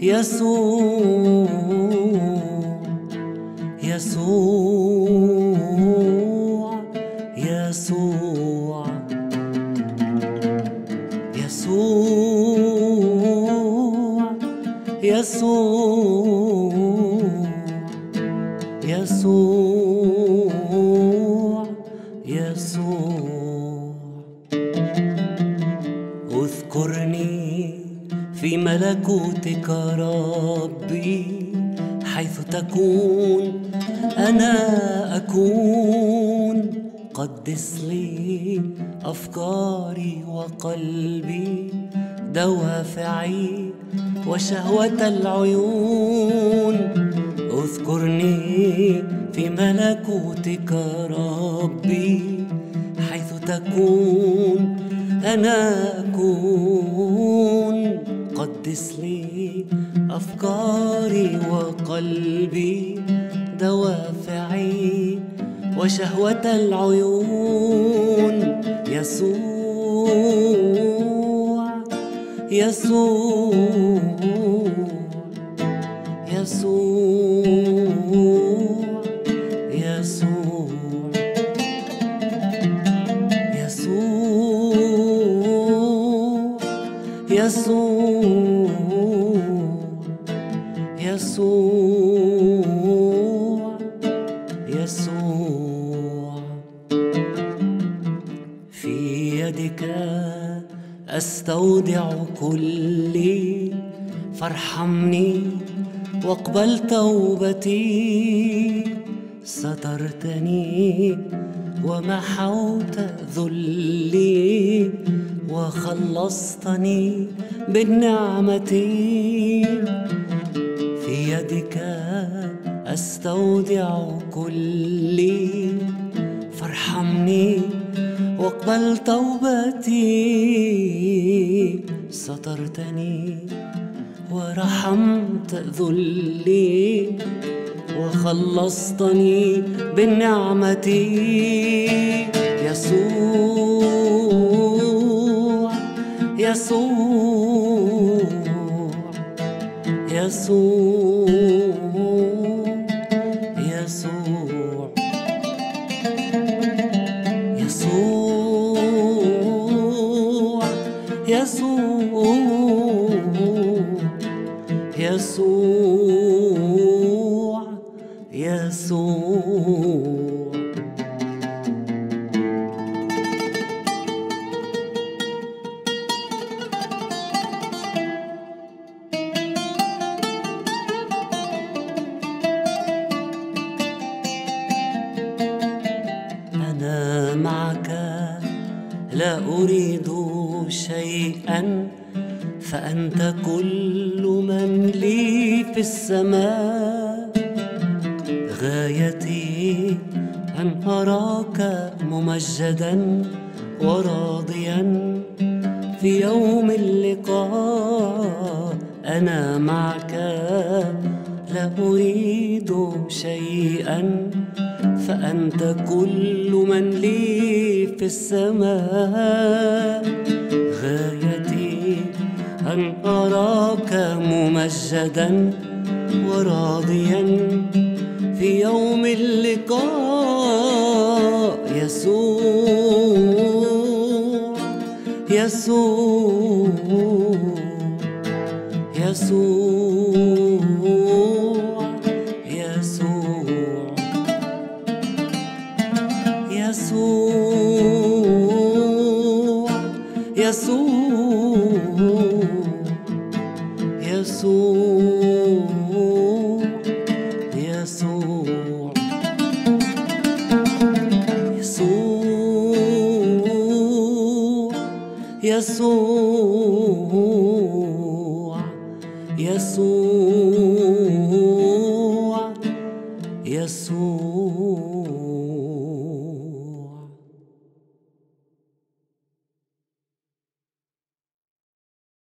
يسوع يسوع يسوع يسوع يسوع يسوع يسوع في ملكوتك ربي حيث تكون أنا أكون. قدس لي أفكاري وقلبي دوافعي وشهوة العيون. اذكرني في ملكوتك ربي حيث تكون أنا أكون. قدس لي أفكاري وقلبي دوافعي وشهوة العيون. يسوع يسوع يسوع. يسوع يسوع يسوع. في يدك أستودع كلي فارحمني واقبل توبتي. سترتني ومحوت ذلي. وخلصتني بالنعمة. في يدك أستودع كلي. فارحمني واقبل توبتي. سترتني ورحمت ذلي. وخلصتني بالنعمة. يسوع. يسوع يسوع يسوع يسوع يسوع يسوع معك لا أريد شيئا فأنت كل من لي في السماء. غايتي أن أراك ممجدا وراضيا في يوم اللقاء. أنا معك لا أريد شيئا فأنت كل من لي في السماء. غايتي أن أراك ممجدا وراضيا في يوم اللقاء يسوع يسوع يسوع يسوع. يسوع يسوع يسوع يسوع يسوع يسوع يسوع